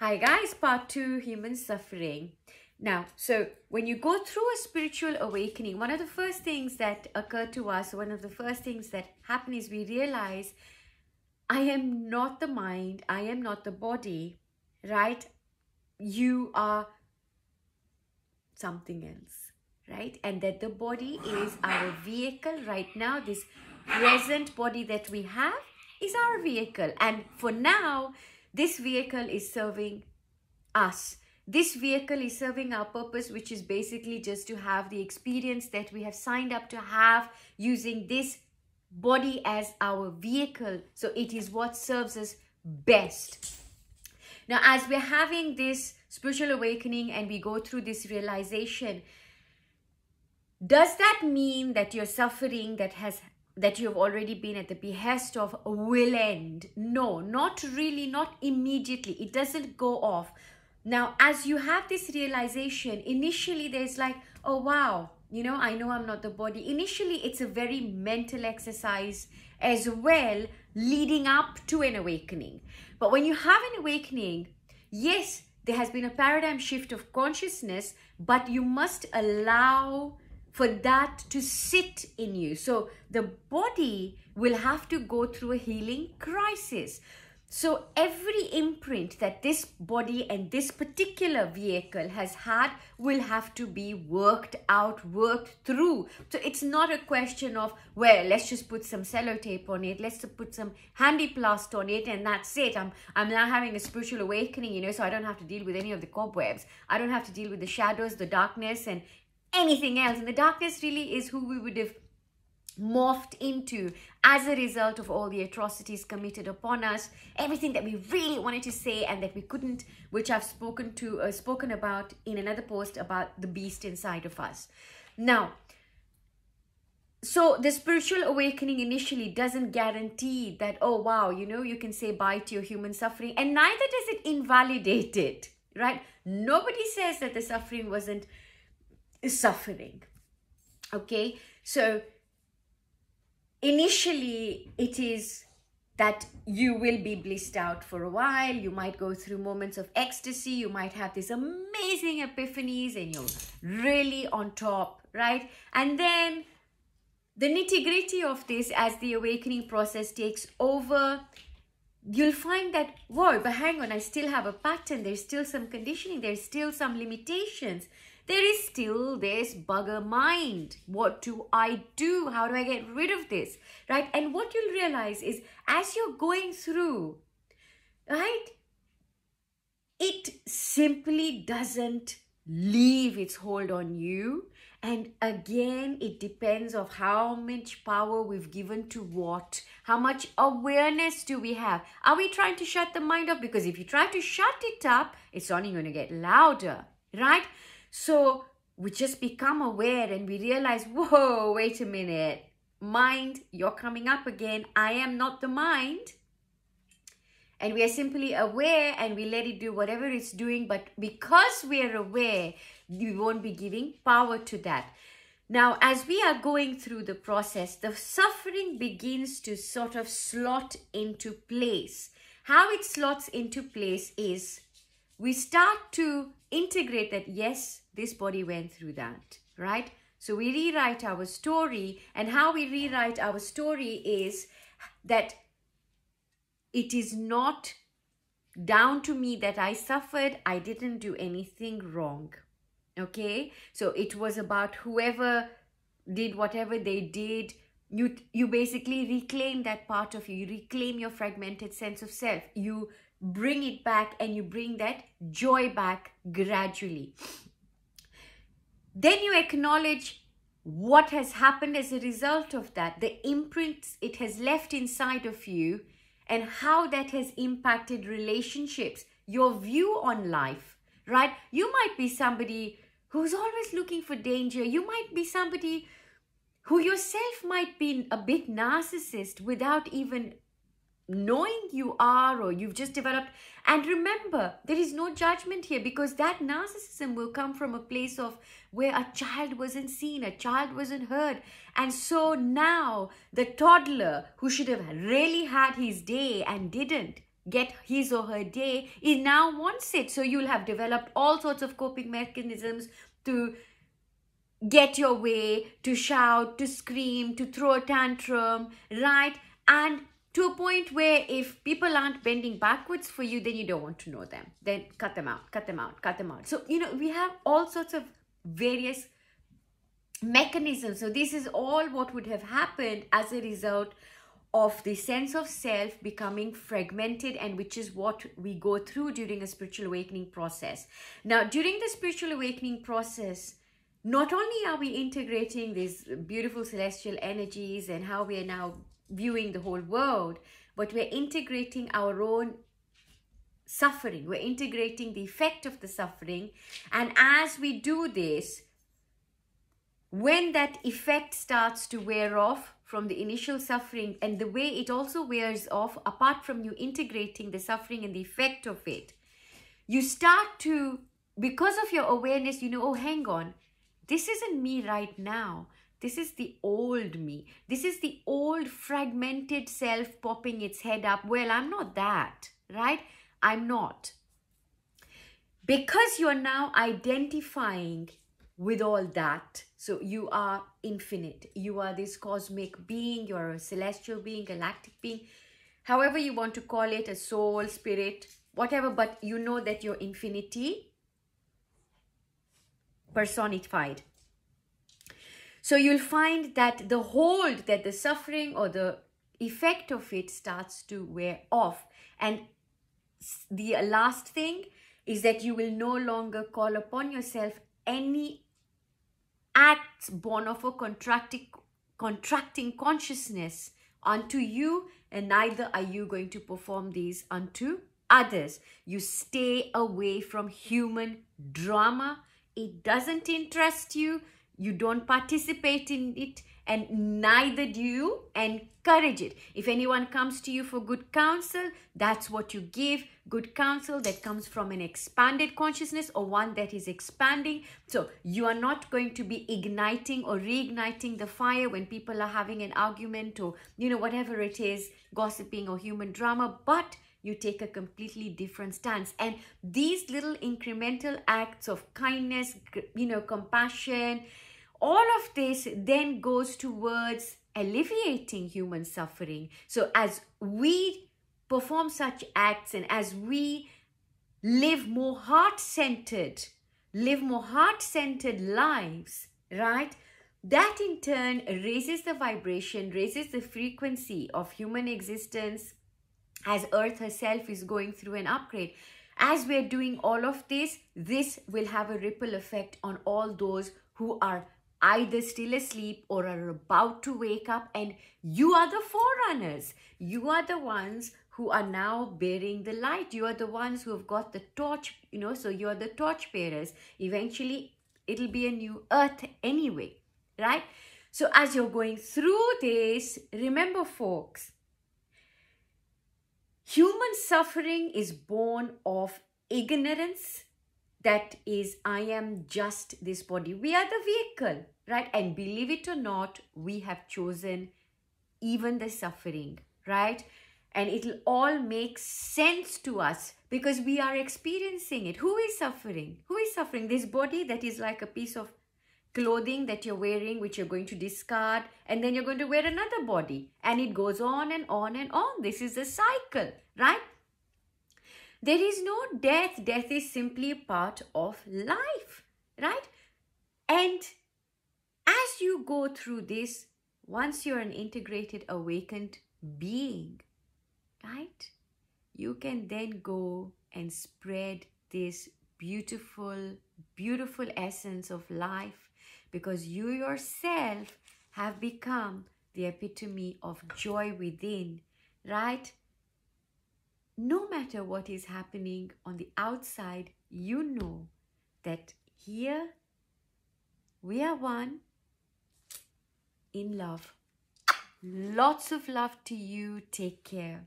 Hi guys, part two, human suffering. Now, so when you go through a spiritual awakening, one of the first things that occur to us, one of the first things that happen is we realize I am not the mind, I am not the body, right? You are something else, right? And that the body is our vehicle right now, this present body that we have is our vehicle. And for now, this vehicle is serving us. This vehicle is serving our purpose, which is basically just to have the experience that we have signed up to have using this body as our vehicle. So it is what serves us best. Now, as we're having this spiritual awakening and we go through this realization, does that mean that your suffering that has that you've already been at the behest of will end. No, not really, not immediately. It doesn't go off. Now, as you have this realization, initially there's like, oh wow, you know, I know I'm not the body. Initially, it's a very mental exercise as well, leading up to an awakening. But when you have an awakening, yes, there has been a paradigm shift of consciousness, but you must allow for that to sit in you. So the body will have to go through a healing crisis. So every imprint that this body and this particular vehicle has had will have to be worked out, worked through. So it's not a question of, well, let's just put some sellotape on it, let's put some handy Hansaplast on it, and that's it. I'm I'm now having a spiritual awakening, you know, so I don't have to deal with any of the cobwebs. I don't have to deal with the shadows, the darkness, and anything else. And the darkness really is who we would have morphed into as a result of all the atrocities committed upon us. Everything that we really wanted to say and that we couldn't which i've spoken to uh, spoken about in another post about the beast inside of us. Now so the spiritual awakening initially doesn't guarantee that oh wow you know you can say bye to your human suffering and neither does it invalidate it right? Nobody says that the suffering wasn't suffering. Okay, so initially it is that you will be blissed out for a while. You might go through moments of ecstasy. You might have these amazing epiphanies and you're really on top, right? And then the nitty gritty of this as the awakening process takes over, you'll find that, whoa, but hang on, I still have a pattern. There's still some conditioning. There's still some limitations there is still this bugger mind. What do I do? How do I get rid of this? Right? And what you'll realize is as you're going through, right? It simply doesn't leave its hold on you. And again, it depends of how much power we've given to what. How much awareness do we have? Are we trying to shut the mind off? Because if you try to shut it up, it's only going to get louder, right? So we just become aware and we realize, whoa, wait a minute. Mind, you're coming up again. I am not the mind. And we are simply aware and we let it do whatever it's doing. But because we are aware, we won't be giving power to that. Now, as we are going through the process, the suffering begins to sort of slot into place. How it slots into place is we start to integrate that, yes, this body went through that, right? So we rewrite our story, and how we rewrite our story is that it is not down to me that I suffered, I didn't do anything wrong. Okay, so it was about whoever did whatever they did. You, you basically reclaim that part of you. You reclaim your fragmented sense of self. You bring it back and you bring that joy back gradually. Then you acknowledge what has happened as a result of that, the imprints it has left inside of you, and how that has impacted relationships, your view on life, right? You might be somebody who's always looking for danger. You might be somebody who yourself might be a bit narcissist without even knowing you are or you've just developed and remember there is no judgment here because that narcissism will come from a place of where a child wasn't seen a child wasn't heard and so now the toddler who should have really had his day and didn't get his or her day is now wants it. So you'll have developed all sorts of coping mechanisms to get your way, to shout, to scream, to throw a tantrum, right? And to a point where if people aren't bending backwards for you, then you don't want to know them. Then cut them out, cut them out, cut them out. So, you know, we have all sorts of various mechanisms. So, this is all what would have happened as a result of the sense of self becoming fragmented and which is what we go through during a spiritual awakening process. Now, during the spiritual awakening process, not only are we integrating these beautiful celestial energies and how we are now viewing the whole world, but we're integrating our own suffering. We're integrating the effect of the suffering. And as we do this, when that effect starts to wear off from the initial suffering and the way it also wears off, apart from you integrating the suffering and the effect of it, you start to, because of your awareness, you know, oh, hang on, this isn't me right now. This is the old me. This is the old fragmented self popping its head up. Well, I'm not that, right? I'm not. Because you're now identifying with all that, so you are infinite. You are this cosmic being, you're a celestial being, galactic being, however you want to call it, a soul, spirit, whatever, but you know that you're infinity personified. So you'll find that the hold that the suffering or the effect of it starts to wear off. And the uh, last thing is that you will no longer call upon yourself any acts born of a contracting, contracting consciousness unto you and neither are you going to perform these unto others. You stay away from human drama, it doesn't interest you, you don't participate in it, and neither do you encourage it. If anyone comes to you for good counsel, that's what you give. Good counsel that comes from an expanded consciousness or one that is expanding. So you are not going to be igniting or reigniting the fire when people are having an argument or, you know, whatever it is, gossiping or human drama, but you take a completely different stance. And these little incremental acts of kindness, you know, compassion, all of this then goes towards alleviating human suffering. So as we perform such acts and as we live more heart-centered, live more heart-centered lives, right? That in turn raises the vibration, raises the frequency of human existence, as Earth herself is going through an upgrade. As we're doing all of this, this will have a ripple effect on all those who are either still asleep or are about to wake up and you are the forerunners. You are the ones who are now bearing the light. You are the ones who have got the torch, you know, so you are the torch bearers. Eventually, it'll be a new earth anyway, right? So as you're going through this, remember folks, Human suffering is born of ignorance that is, I am just this body. We are the vehicle, right? And believe it or not, we have chosen even the suffering, right? And it'll all make sense to us because we are experiencing it. Who is suffering? Who is suffering? This body that is like a piece of clothing that you're wearing, which you're going to discard, and then you're going to wear another body. And it goes on and on and on. This is a cycle, right? There is no death. Death is simply part of life, right? And as you go through this, once you're an integrated, awakened being, right? You can then go and spread this beautiful, beautiful essence of life because you yourself have become the epitome of joy within, right? No matter what is happening on the outside, you know that here we are one in love. Lots of love to you. Take care.